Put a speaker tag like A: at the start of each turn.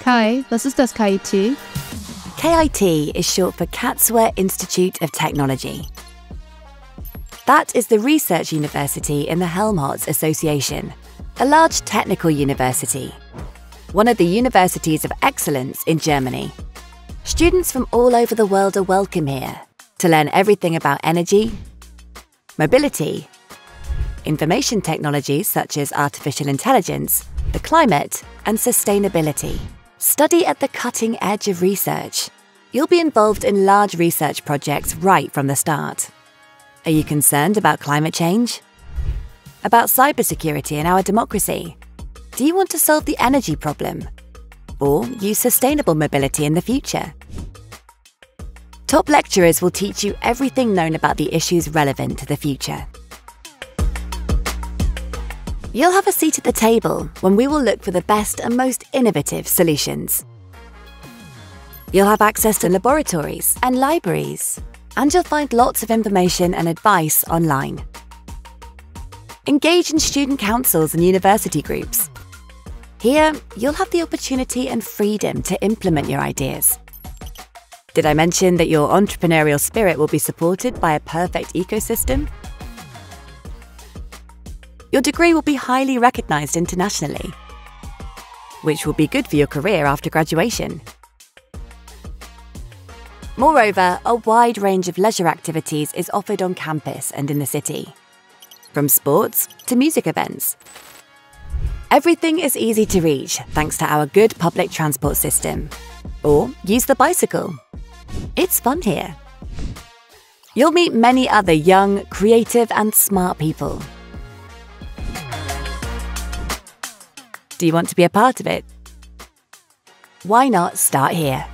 A: Kai, was ist das KIT?
B: KIT is short for Karlsruhe Institute of Technology. That is the research university in the Helmholtz Association, a large technical university, one of the universities of excellence in Germany. Students from all over the world are welcome here to learn everything about energy, mobility, information technologies such as artificial intelligence, the climate, and sustainability. Study at the cutting edge of research. You'll be involved in large research projects right from the start. Are you concerned about climate change? About cybersecurity and our democracy? Do you want to solve the energy problem? Or use sustainable mobility in the future? Top lecturers will teach you everything known about the issues relevant to the future. You'll have a seat at the table when we will look for the best and most innovative solutions. You'll have access to laboratories and libraries, and you'll find lots of information and advice online. Engage in student councils and university groups. Here, you'll have the opportunity and freedom to implement your ideas. Did I mention that your entrepreneurial spirit will be supported by a perfect ecosystem? Your degree will be highly recognised internationally, which will be good for your career after graduation. Moreover, a wide range of leisure activities is offered on campus and in the city, from sports to music events. Everything is easy to reach thanks to our good public transport system. Or use the bicycle. It's fun here. You'll meet many other young, creative, and smart people. Do you want to be a part of it? Why not start here?